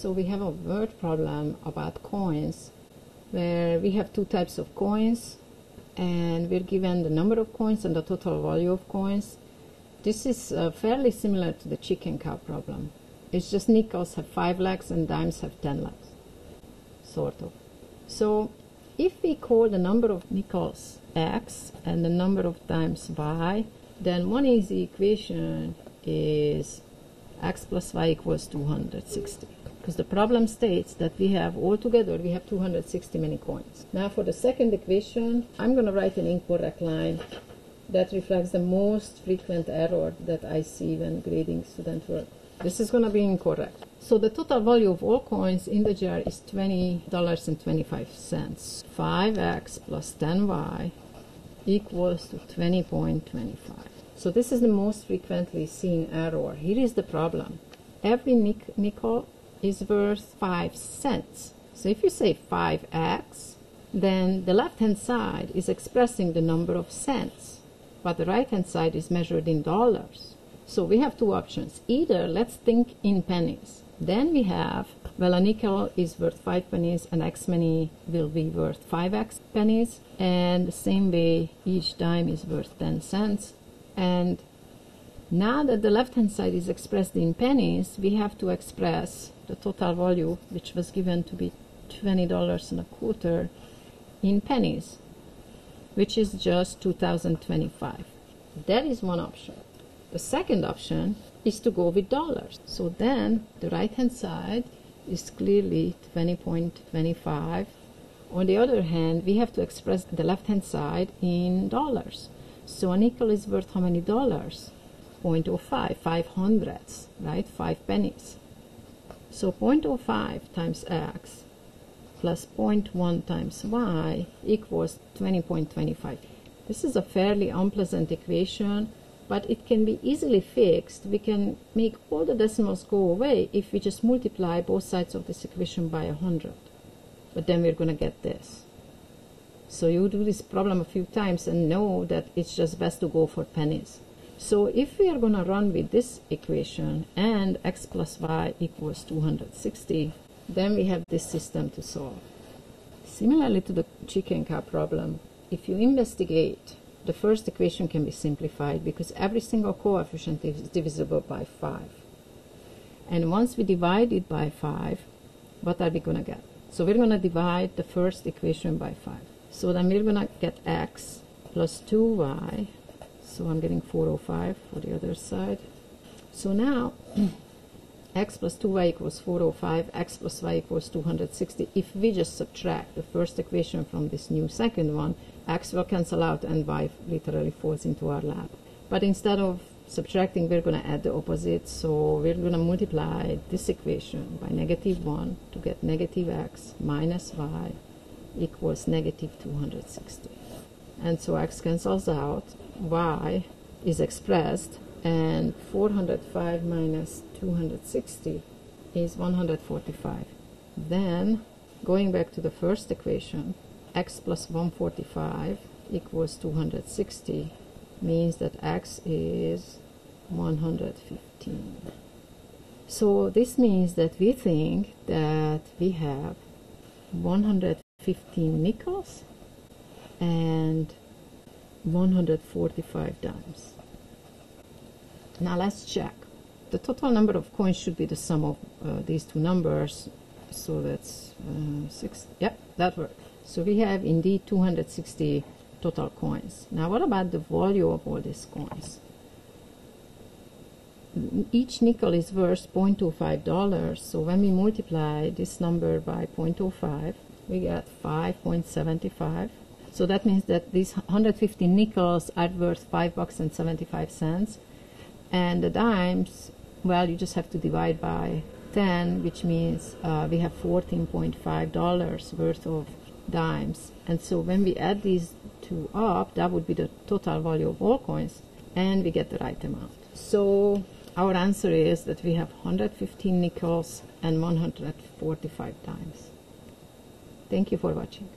So we have a word problem about coins where we have two types of coins and we're given the number of coins and the total value of coins. This is uh, fairly similar to the chicken cow problem. It's just nickels have five legs and dimes have ten legs, sort of. So if we call the number of nickels x and the number of dimes y, then one easy equation is x plus y equals 260 because the problem states that we have altogether we have 260 many coins. Now for the second equation, I'm going to write an incorrect line that reflects the most frequent error that I see when grading student work. This is going to be incorrect. So the total value of all coins in the jar is $20.25. 5x plus 10y equals to 20.25. So this is the most frequently seen error. Here is the problem. Every nickel is worth 5 cents. So if you say 5x, then the left-hand side is expressing the number of cents, but the right-hand side is measured in dollars. So we have two options. Either let's think in pennies. Then we have, well, a nickel is worth 5 pennies and X many will be worth 5X pennies. And the same way, each dime is worth 10 cents. And now that the left-hand side is expressed in pennies, we have to express the total value, which was given to be $20 and a quarter, in pennies, which is just 2025. That is one option. The second option is to go with dollars. So then the right-hand side is clearly 20.25. On the other hand, we have to express the left-hand side in dollars. So a nickel is worth how many dollars? 0.05, 5 hundredths, right? 5 pennies. So 0.05 times x plus 0.1 times y equals 20.25. This is a fairly unpleasant equation, but it can be easily fixed. We can make all the decimals go away if we just multiply both sides of this equation by 100. But then we're going to get this. So you do this problem a few times and know that it's just best to go for pennies. So if we are going to run with this equation and x plus y equals 260, then we have this system to solve. Similarly to the chicken cow problem, if you investigate, the first equation can be simplified because every single coefficient is divisible by 5. And once we divide it by 5, what are we going to get? So we're going to divide the first equation by 5. So then we're going to get x plus 2y so I'm getting 405 for the other side. So now x plus 2y equals 405, x plus y equals 260. If we just subtract the first equation from this new second one, x will cancel out and y literally falls into our lap. But instead of subtracting, we're going to add the opposite. So we're going to multiply this equation by negative 1 to get negative x minus y equals negative 260. And so x cancels out y is expressed and 405 minus 260 is 145. Then, going back to the first equation, x plus 145 equals 260 means that x is 115. So this means that we think that we have 115 nickels and 145 dimes. Now let's check. The total number of coins should be the sum of uh, these two numbers. So that's uh, six. Yep, that works. So we have indeed 260 total coins. Now what about the value of all these coins? Each nickel is worth $0.25. So when we multiply this number by 0.05, we get 5.75 so that means that these 150 nickels are worth five bucks and 75 cents. And the dimes, well, you just have to divide by 10, which means uh, we have $14.5 worth of dimes. And so when we add these two up, that would be the total value of all coins, and we get the right amount. So our answer is that we have 115 nickels and 145 dimes. Thank you for watching.